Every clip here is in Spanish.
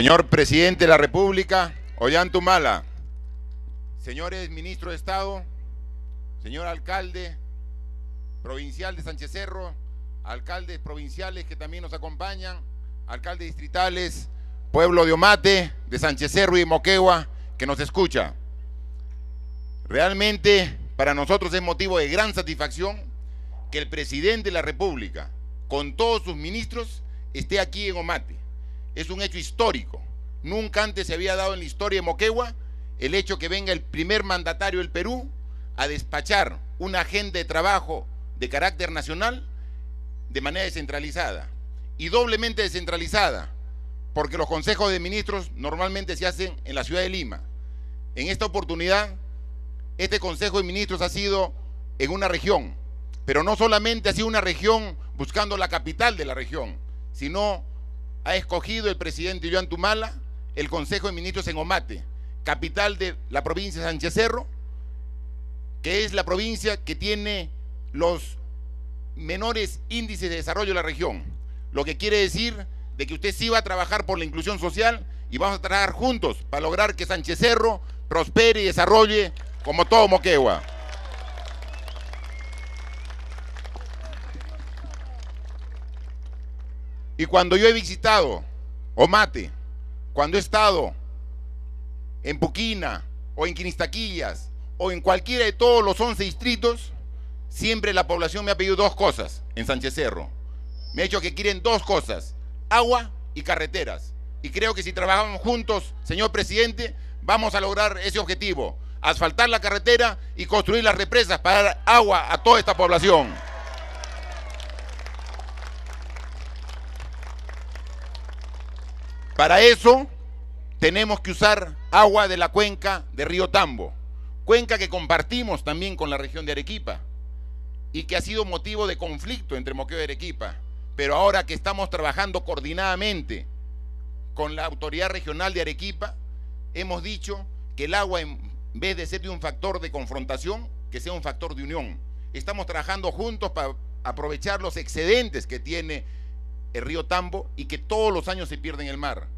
Señor Presidente de la República, Ollantumala, señores ministros de Estado, señor alcalde provincial de Sánchez Cerro, alcaldes provinciales que también nos acompañan, alcaldes distritales, pueblo de Omate, de Sánchez Cerro y Moquegua, que nos escucha. Realmente para nosotros es motivo de gran satisfacción que el presidente de la República, con todos sus ministros, esté aquí en Omate. Es un hecho histórico. Nunca antes se había dado en la historia de Moquegua el hecho que venga el primer mandatario del Perú a despachar una agenda de trabajo de carácter nacional de manera descentralizada y doblemente descentralizada, porque los consejos de ministros normalmente se hacen en la ciudad de Lima. En esta oportunidad, este consejo de ministros ha sido en una región, pero no solamente ha sido una región buscando la capital de la región, sino ha escogido el presidente Joan Tumala el consejo de ministros en Omate, capital de la provincia de Sánchez Cerro, que es la provincia que tiene los menores índices de desarrollo de la región. Lo que quiere decir de que usted sí va a trabajar por la inclusión social y vamos a trabajar juntos para lograr que Sánchez Cerro prospere y desarrolle como todo Moquegua. Y cuando yo he visitado Omate, cuando he estado en Puquina o en Quinistaquillas o en cualquiera de todos los 11 distritos, siempre la población me ha pedido dos cosas en Sánchez Cerro. Me ha dicho que quieren dos cosas, agua y carreteras. Y creo que si trabajamos juntos, señor presidente, vamos a lograr ese objetivo, asfaltar la carretera y construir las represas para dar agua a toda esta población. Para eso tenemos que usar agua de la cuenca de Río Tambo, cuenca que compartimos también con la región de Arequipa y que ha sido motivo de conflicto entre Moqueo y Arequipa. Pero ahora que estamos trabajando coordinadamente con la autoridad regional de Arequipa, hemos dicho que el agua en vez de ser un factor de confrontación, que sea un factor de unión. Estamos trabajando juntos para aprovechar los excedentes que tiene el río Tambo y que todos los años se pierde en el mar.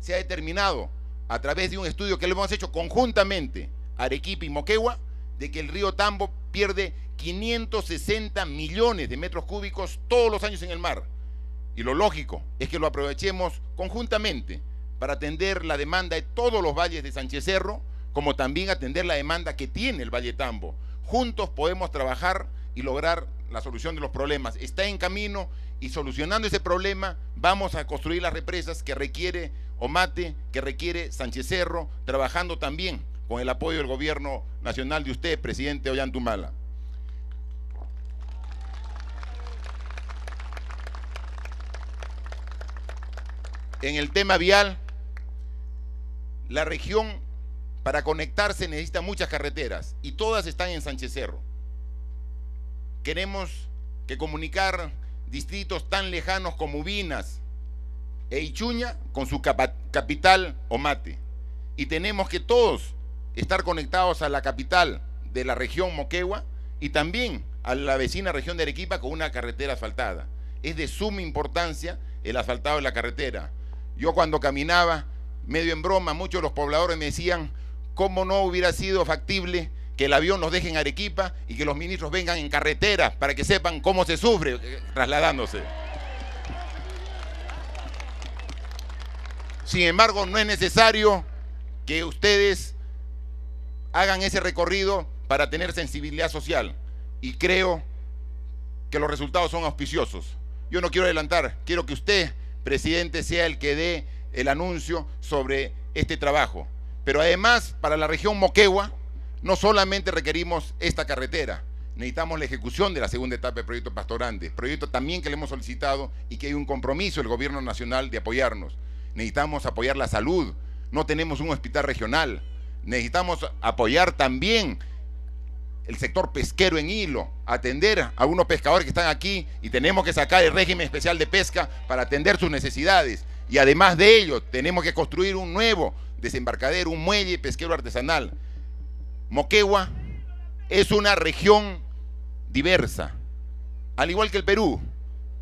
Se ha determinado a través de un estudio que lo hemos hecho conjuntamente, Arequipa y Moquegua, de que el río Tambo pierde 560 millones de metros cúbicos todos los años en el mar. Y lo lógico es que lo aprovechemos conjuntamente para atender la demanda de todos los valles de Sánchez Cerro, como también atender la demanda que tiene el Valle Tambo. Juntos podemos trabajar y lograr la solución de los problemas. Está en camino y solucionando ese problema vamos a construir las represas que requiere Omate, que requiere Sánchez Cerro, trabajando también con el apoyo del gobierno nacional de usted, presidente Ollantumala. En el tema vial, la región para conectarse necesita muchas carreteras y todas están en Sánchez Cerro. Queremos que comunicar distritos tan lejanos como Ubinas e Ichuña con su capital Omate. Y tenemos que todos estar conectados a la capital de la región Moquegua y también a la vecina región de Arequipa con una carretera asfaltada. Es de suma importancia el asfaltado de la carretera. Yo cuando caminaba, medio en broma, muchos de los pobladores me decían, ¿cómo no hubiera sido factible que el avión nos deje en Arequipa y que los ministros vengan en carretera para que sepan cómo se sufre eh, trasladándose. Sin embargo, no es necesario que ustedes hagan ese recorrido para tener sensibilidad social. Y creo que los resultados son auspiciosos. Yo no quiero adelantar, quiero que usted, presidente, sea el que dé el anuncio sobre este trabajo. Pero además, para la región Moquegua, no solamente requerimos esta carretera, necesitamos la ejecución de la segunda etapa del proyecto Pasto Grande, proyecto también que le hemos solicitado y que hay un compromiso del gobierno nacional de apoyarnos. Necesitamos apoyar la salud, no tenemos un hospital regional, necesitamos apoyar también el sector pesquero en hilo, atender a algunos pescadores que están aquí y tenemos que sacar el régimen especial de pesca para atender sus necesidades. Y además de ello, tenemos que construir un nuevo desembarcadero, un muelle pesquero artesanal. Moquegua es una región diversa, al igual que el Perú,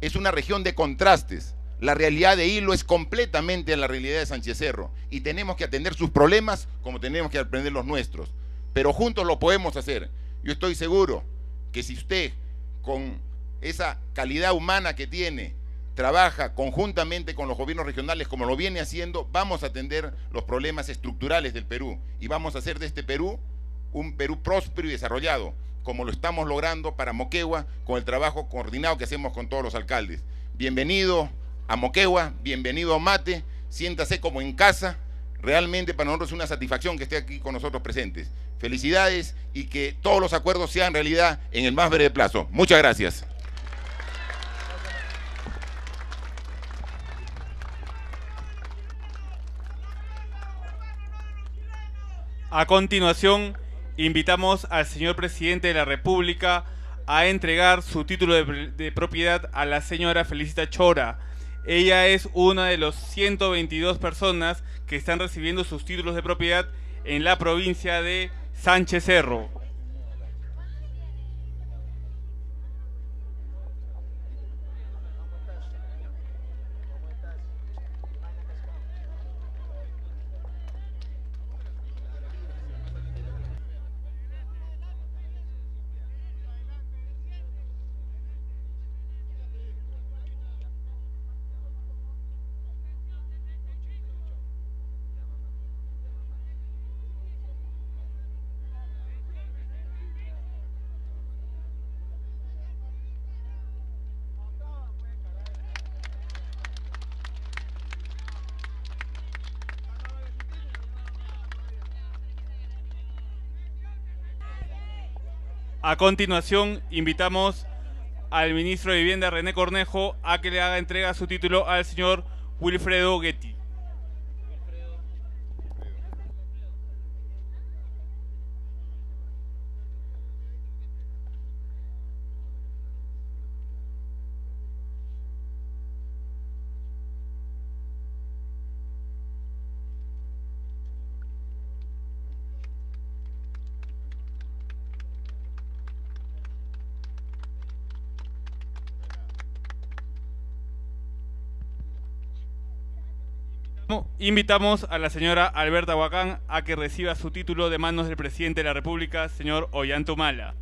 es una región de contrastes. La realidad de Hilo es completamente la realidad de Sánchez Cerro y tenemos que atender sus problemas como tenemos que aprender los nuestros. Pero juntos lo podemos hacer. Yo estoy seguro que si usted con esa calidad humana que tiene trabaja conjuntamente con los gobiernos regionales como lo viene haciendo, vamos a atender los problemas estructurales del Perú y vamos a hacer de este Perú un Perú próspero y desarrollado, como lo estamos logrando para Moquegua con el trabajo coordinado que hacemos con todos los alcaldes. Bienvenido a Moquegua, bienvenido a Mate, siéntase como en casa. Realmente para nosotros es una satisfacción que esté aquí con nosotros presentes. Felicidades y que todos los acuerdos sean realidad en el más breve plazo. Muchas gracias. A continuación, invitamos al señor presidente de la República a entregar su título de, propiedad a la señora Felicita Chora, ella es una de los 122 personas que están recibiendo sus títulos de propiedad en la provincia de Sánchez Cerro. A continuación, invitamos al ministro de Vivienda, René Cornejo, a que le haga entrega su título al señor Wilfredo Getty. Invitamos a la señora Alberta Huacán a que reciba su título de manos del presidente de la República, señor Ollantumala.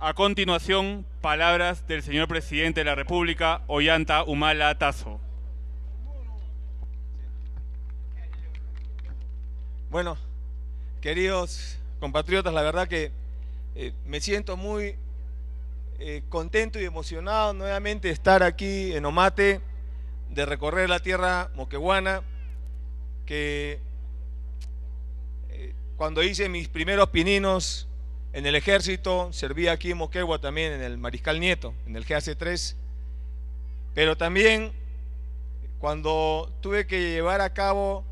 A continuación, palabras del señor presidente de la República, Ollanta Humala Tazo. Bueno, queridos compatriotas, la verdad que eh, me siento muy eh, contento y emocionado nuevamente de estar aquí en Omate, de recorrer la tierra moquehuana, que eh, cuando hice mis primeros pininos en el ejército, serví aquí en Moquegua también, en el Mariscal Nieto, en el GAC-3, pero también cuando tuve que llevar a cabo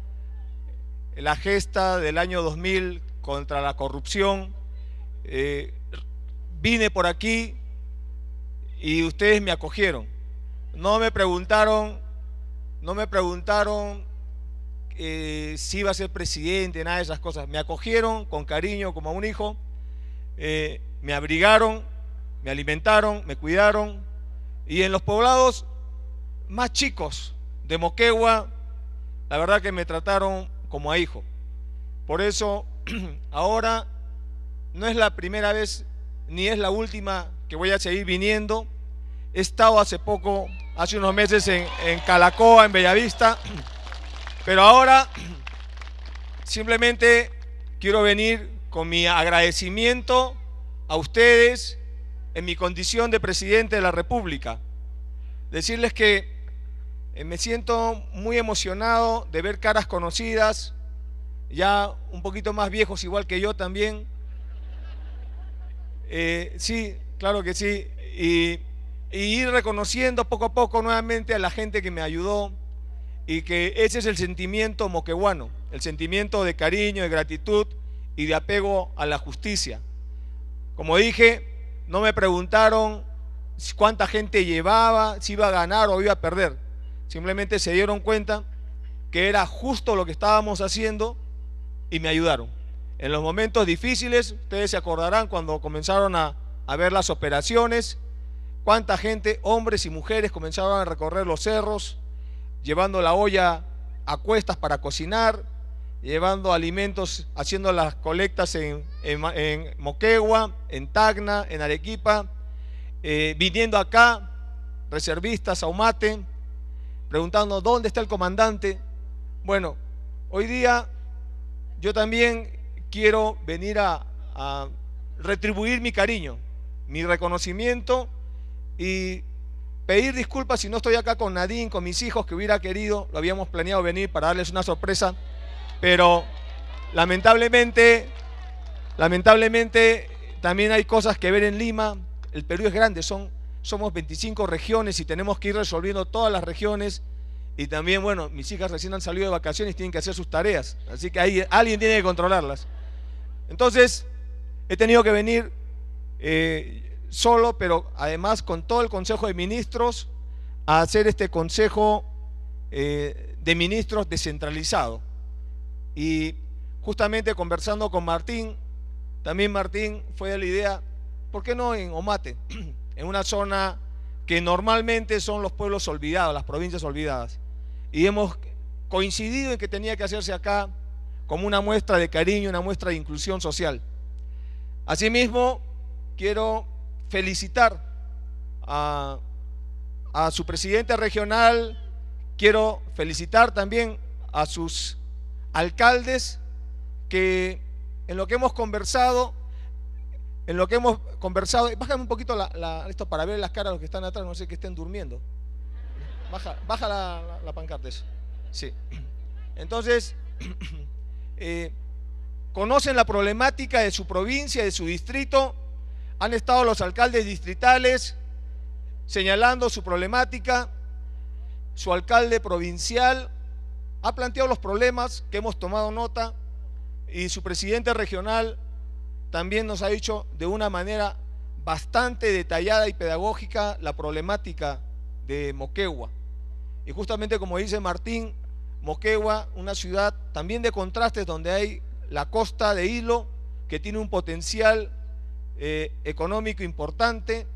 la gesta del año 2000 contra la corrupción, eh, vine por aquí y ustedes me acogieron. No me preguntaron, no me preguntaron eh, si iba a ser presidente, nada de esas cosas. Me acogieron con cariño como a un hijo eh, me abrigaron, me alimentaron, me cuidaron. Y en los poblados más chicos de Moquegua, la verdad que me trataron como a hijo. Por eso ahora no es la primera vez ni es la última que voy a seguir viniendo. He estado hace poco, hace unos meses en, en Calacoa, en Bellavista, pero ahora simplemente quiero venir con mi agradecimiento a ustedes en mi condición de presidente de la República. Decirles que Eh, me siento muy emocionado de ver caras conocidas, ya un poquito más viejos igual que yo también. Eh, sí, claro que sí. Y, y ir reconociendo poco a poco nuevamente a la gente que me ayudó y que ese es el sentimiento moqueguano, el sentimiento de cariño, de gratitud y de apego a la justicia. Como dije, no me preguntaron cuánta gente llevaba, si iba a ganar o iba a perder. Simplemente se dieron cuenta que era justo lo que estábamos haciendo y me ayudaron. En los momentos difíciles, ustedes se acordarán cuando comenzaron a, ver las operaciones, cuánta gente, hombres y mujeres, comenzaron a recorrer los cerros, llevando la olla a cuestas para cocinar, llevando alimentos, haciendo las colectas en, Moquegua, en Tacna, en Arequipa, eh, viniendo acá, reservistas, a preguntando dónde está el comandante. Bueno, hoy día yo también quiero venir a, a retribuir mi cariño, mi reconocimiento y pedir disculpas si no estoy acá con Nadine, con mis hijos que hubiera querido, lo habíamos planeado venir para darles una sorpresa, pero lamentablemente, lamentablemente también hay cosas que ver en Lima. El Perú es grande, son, somos 25 regiones y tenemos que ir resolviendo todas las regiones. Y también, bueno, mis hijas recién han salido de vacaciones y tienen que hacer sus tareas, así que alguien tiene que controlarlas. Entonces, he tenido que venir eh, solo, pero además con todo el Consejo de Ministros, a hacer este Consejo eh, de Ministros descentralizado. Y justamente conversando con Martín, también Martín fue de la idea, ¿por qué no en Omate? en una zona que normalmente son los pueblos olvidados, las provincias olvidadas. Y hemos coincidido en que tenía que hacerse acá como una muestra de cariño, una muestra de inclusión social. Asimismo, quiero felicitar a, su presidente regional, quiero felicitar también a sus alcaldes que en lo que hemos conversado, en lo que hemos conversado, bájame un poquito esto para ver las caras de los que están atrás, no sé que estén durmiendo. Baja, baja la, pancarta eso. Sí. Entonces, eh, conocen la problemática de su provincia, de su distrito, han estado los alcaldes distritales señalando su problemática, su alcalde provincial ha planteado los problemas que hemos tomado nota y su presidente regional también nos ha dicho de una manera bastante detallada y pedagógica la problemática de Moquegua. Y justamente como dice Martín, Moquegua, una ciudad también de contrastes donde hay la costa de Hilo, que tiene un potencial eh, económico importante.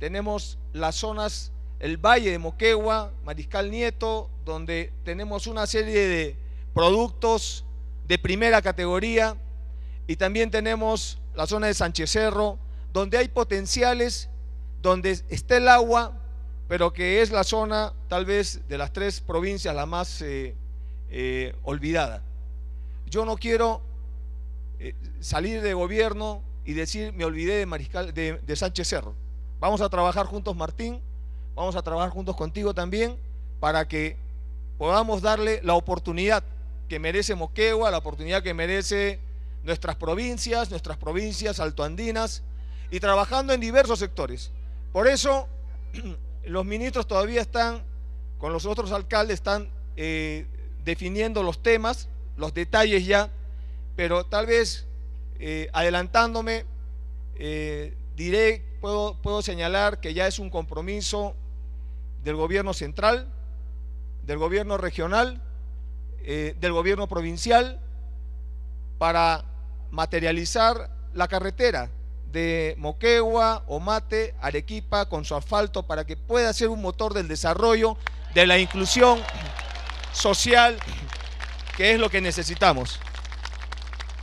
Tenemos las zonas, el Valle de Moquegua, Mariscal Nieto, donde tenemos una serie de productos de primera categoría. Y también tenemos la zona de Sánchez Cerro, donde hay potenciales, donde está el agua, pero que es la zona tal vez de las tres provincias la más eh, eh, olvidada. Yo no quiero salir de gobierno y decir, me olvidé de, Mariscal, de, Sánchez Cerro. Vamos a trabajar juntos, Martín, vamos a trabajar juntos contigo también para que podamos darle la oportunidad que merece Moquegua, la oportunidad que merece nuestras provincias, nuestras provincias altoandinas, y trabajando en diversos sectores. Por eso los ministros todavía están, con los otros alcaldes, están eh, definiendo los temas, los detalles ya, pero tal vez eh, adelantándome, eh, diré, puedo, puedo señalar que ya es un compromiso del gobierno central, del gobierno regional, eh, del gobierno provincial, para materializar la carretera de Moquegua, Omate, Arequipa, con su asfalto, para que pueda ser un motor del desarrollo, de la inclusión social, que es lo que necesitamos.